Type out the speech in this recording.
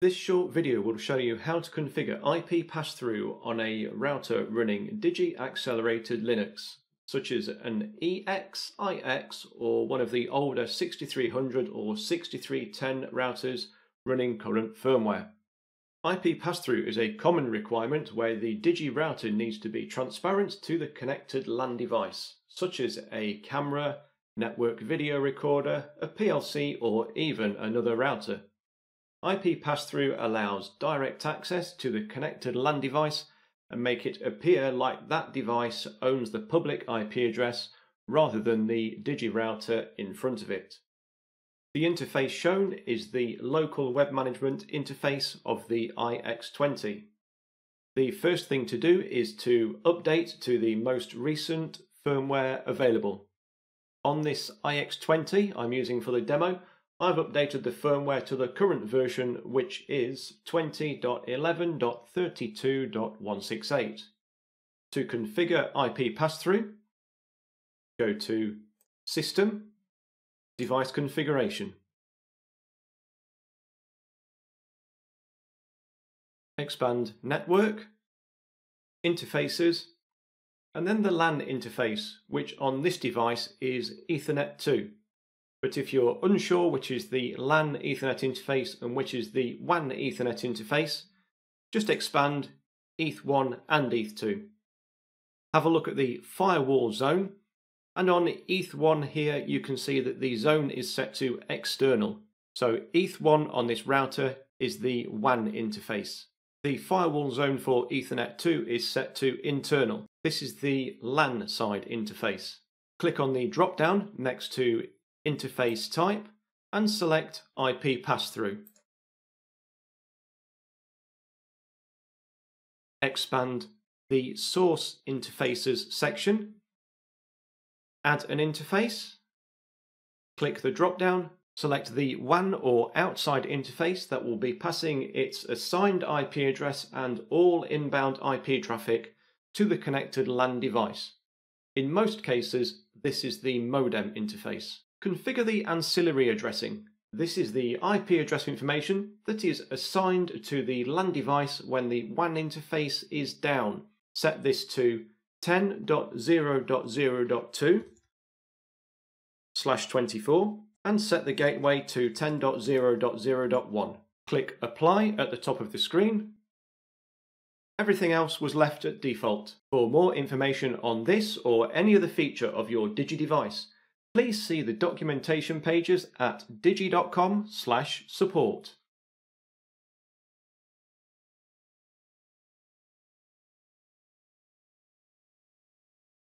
This short video will show you how to configure IP pass-through on a router running Digi-accelerated Linux, such as an EX, IX, or one of the older 6300 or 6310 routers running current firmware. IP pass-through is a common requirement where the Digi router needs to be transparent to the connected LAN device, such as a camera, network video recorder, a PLC, or even another router. IP pass-through allows direct access to the connected LAN device and make it appear like that device owns the public IP address rather than the DigiRouter in front of it. The interface shown is the local web management interface of the IX20. The first thing to do is to update to the most recent firmware available. On this IX20 I'm using for the demo, I've updated the firmware to the current version, which is 20.11.32.168. To configure IP pass-through, go to System, Device Configuration. Expand Network, Interfaces, and then the LAN interface, which on this device is Ethernet 2. But if you're unsure which is the LAN Ethernet interface and which is the WAN Ethernet interface, just expand ETH1 and ETH2. Have a look at the firewall zone, and on ETH1 here you can see that the zone is set to external. So ETH1 on this router is the WAN interface. The firewall zone for Ethernet 2 is set to internal. This is the LAN side interface. Click on the drop down next to interface type and select IP pass-through. Expand the source interfaces section. Add an interface. Click the drop-down, select the WAN or outside interface that will be passing its assigned IP address and all inbound IP traffic to the connected LAN device. In most cases, this is the modem interface. Configure the ancillary addressing. This is the IP address information that is assigned to the LAN device when the WAN interface is down. Set this to 10.0.0.2 slash 24 and set the gateway to 10.0.0.1. Click Apply at the top of the screen. Everything else was left at default. For more information on this or any other feature of your Digi device, please see the documentation pages at digi.com/support.